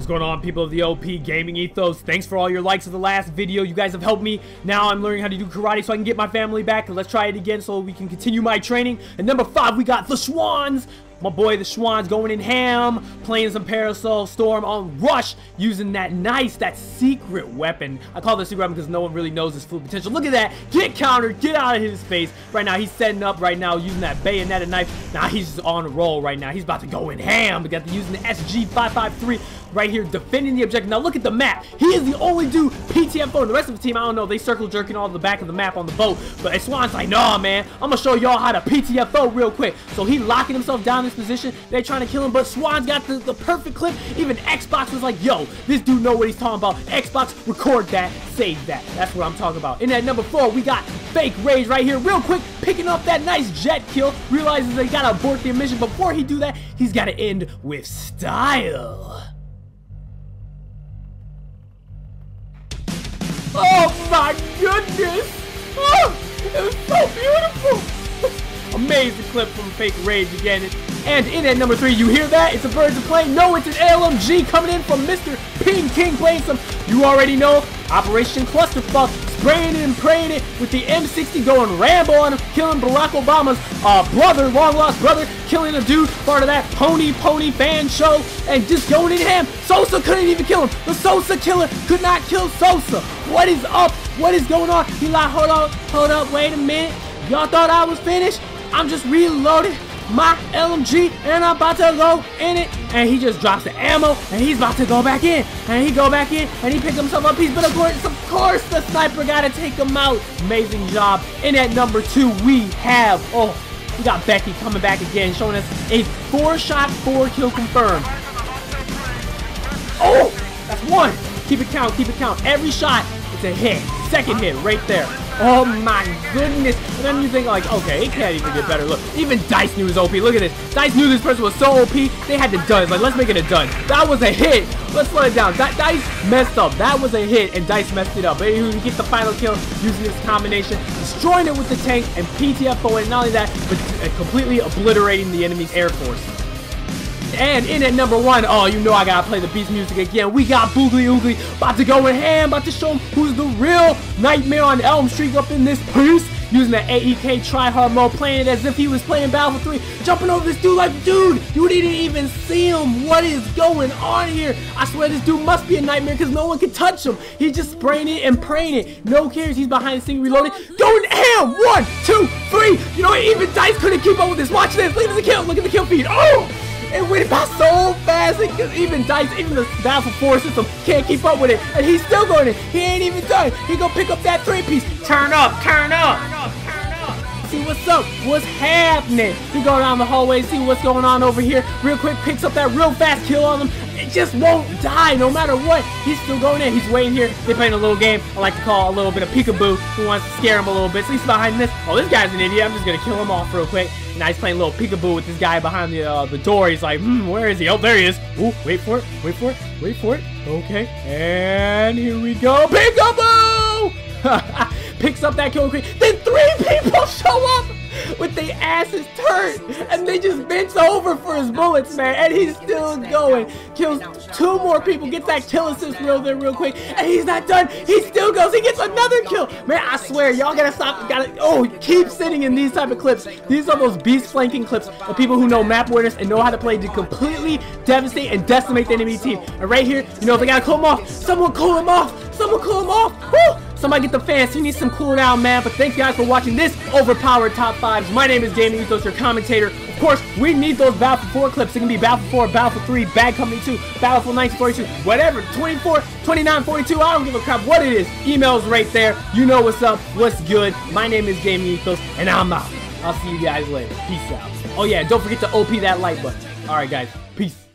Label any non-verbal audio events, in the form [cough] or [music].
What's going on, people of the OP Gaming Ethos? Thanks for all your likes of the last video. You guys have helped me. Now I'm learning how to do karate so I can get my family back. Let's try it again so we can continue my training. And number five, we got the Shwantz. My boy, the Shwantz, going in ham, playing some Paracel Storm on Rush, using that nice, that secret weapon. I call it secret weapon because no one really knows his full potential. Look at that. Get countered. Get out of his face. Right now, he's setting up right now using that bayonet and knife. Now he's just on a roll right now. He's about to go in ham. We got the using the SG-553 right here defending the objective. Now look at the map. He is the only dude PTFO. The rest of the team, I don't know. They circle jerking all the back of the map on the boat. But Swan's like, nah, man. I'm going to show y'all how to PTFO real quick. So he locking himself down this position. They trying to kill him. But Swan's got the, the perfect clip. Even Xbox was like, yo, this dude know what he's talking about. Xbox, record that. Save that. That's what I'm talking about. In at number four, we got Fake Rage right here. Real quick, picking up that nice jet kill. Realizes they got to abort the mission. Before he do that, he's got to end with style. Oh my goodness! Oh, it was so beautiful! [laughs] Amazing clip from Fake Rage again. And in at number three, you hear that? It's a Birds of Prey. No, it's an LMG coming in from Mr. Ping King playing some, you already know, Operation Clusterfuck. Spraying it and praying it with the M60 going Rambo on him, killing Barack Obama's uh, brother, long lost brother, killing a dude, part of that Pony Pony fan show, and just going in ham. Sosa couldn't even kill him. The Sosa killer could not kill Sosa. What is up? What is going on? He like, hold up, hold up, wait a minute. Y'all thought I was finished? I'm just reloading my LMG and I'm about to go in it. And he just drops the ammo and he's about to go back in. And he go back in and he pick himself up. Piece but of course of course the sniper gotta take him out. Amazing job. In at number two we have oh we got Becky coming back again showing us a four shot four kill confirmed. Oh that's one. Keep it count keep it count. Every shot it's a hit. Second hit right there Oh my goodness. And then you think like, okay, it can't even get better. Look, even Dice knew was OP. Look at this. Dice knew this person was so OP, they had to done. Like, let's make it a done. That was a hit. Let's slow it down. That Dice messed up. That was a hit, and Dice messed it up. But he gets the final kill using this combination, destroying it with the tank and PTFO, and not only that, but uh, completely obliterating the enemy's air force. And in at number one, oh, you know I gotta play the beast music again. We got Boogly Oogly about to go in ham, about to show him who's the real Nightmare on Elm Street up in this piece. Using the AEK tryhard mode, playing it as if he was playing Battlefield 3, jumping over this dude like, dude, you didn't even see him. What is going on here? I swear this dude must be a nightmare because no one can touch him. He's just spraying it and praying it. No cares. He's behind the scene reloading. Going ham. One, two, three. You know what? Even Dice couldn't keep up with this. Watch this. Look at the kill. Look at the kill feed. Oh! It went by so fast. It, even Dice, even the Battlefield 4 system can't keep up with it. And he's still going in. He ain't even done. He gonna pick up that three piece. Turn up, turn up. See what's up, what's happening. He go down the hallway, see what's going on over here. Real quick, picks up that real fast kill on him. It just won't die no matter what. He's still going in. He's waiting here. They're playing a little game I like to call a little bit of peekaboo. Who wants to scare him a little bit. So he's behind this. Oh, this guy's an idiot. I'm just going to kill him off real quick. Now he's playing a little peekaboo with this guy behind the uh, the door. He's like, hmm, where is he? Oh, there he is. Ooh, wait for it. Wait for it. Wait for it. Okay. And here we go. Peekaboo! [laughs] Picks up that kill quick. Then three people [laughs] show up with their asses turned and they just bends over for his bullets, man. And he's still going. Kills two more people, gets that kill assist real there real quick, and he's not done. He still goes. He gets another kill. Man, I swear, y'all gotta stop. Gotta oh, keep sitting in these type of clips. These are those beast flanking clips of people who know map awareness and know how to play to completely devastate and decimate the enemy team. And right here, you know, if they gotta cool him off, someone cool him off. Someone cool him off. Woo! Somebody get the fans. He needs some cool down, man. But thanks, guys, for watching this overpowered top fives. My name is Gaming Ethos, your commentator. Of course, we need those Battlefield 4 clips. It can be Battlefield 4, Battlefield 3, Bad Company 2, Battlefield 1942, whatever. 24, 29, 42. I don't give a crap what it is. Emails right there. You know what's up, what's good. My name is Gaming Ethos, and I'm out. I'll see you guys later. Peace out. Oh, yeah, don't forget to OP that like button. All right, guys. Peace.